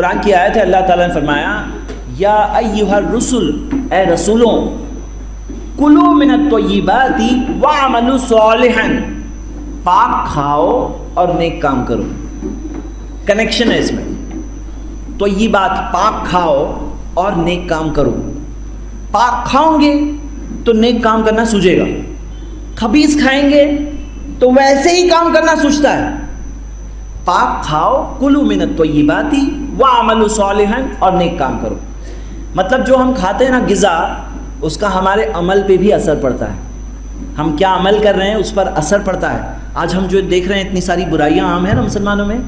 قرآن کی آیت ہے، اللہ تعالیٰ نے فرمایا، یا ایوہ الرسل، اے رسولوں کلو من الطیبات وعملوا صالحا، پاک کھاؤ اور نیک کام کرو۔ کنیکشن ہے اس میں۔ تو یہ بات پاک کھاؤ اور نیک کام کرو۔ پاک کھاؤں گے تو نیک کام کرنا سوجے گا۔ خبیص کھائیں گے تو ویسے ہی کام کرنا سوچتا ہے۔ پاک کھاؤ، کلو منت من الطیبات وعملوا صالحا اور نیک کام کرو۔ مطلب جو ہم کھاتے ہیں نا غذا، اس کا ہمارے عمل پہ بھی اثر پڑتا ہے۔ ہم کیا عمل کر رہے ہیں، اس پر اثر پڑتا ہے۔ آج ہم جو دیکھ رہے ہیں، اتنی ساری برائیاں عام ہیں نا مسلمانوں میں۔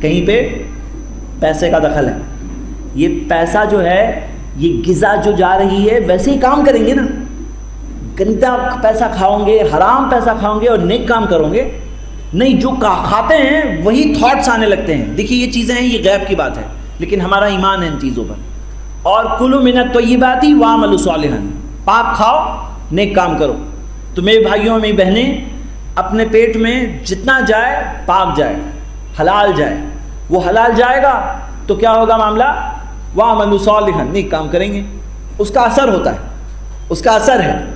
کہیں پہ پیسے کا دخل ہے۔ یہ پیسہ جو ہے، یہ غذا جو جا رہی ہے، ویسے ہی کام کریں گے نا۔ گندا پیسہ کھاؤں گے، حرام پیسہ کھاؤں گے اور نیک کام کرو گے۔ نہیں، جو کھاتے ہیں، وہی تھاٹس آنے لگتے ہیں۔ دیکھیے، یہ چیزیں ہیں، یہ غیب کی بات ہے۔ لیکن ہمارا ایمان ہے ان چیزوں پر۔ اور کلو منت تو یہ بات ہی وام الصالحن پاک کھاؤ، نیک کام کرو۔ تو میرے بھائیوں میں بہنیں، اپنے پیٹ میں جتنا جائے، پاک جائے، حلال جائے۔ وہ حلال جائے گا تو کیا ہوگا معاملہ؟ وام الصالحن نیک کام کریں گے۔ اس کا اثر ہوتا ہے۔ اس کا اثر ہے۔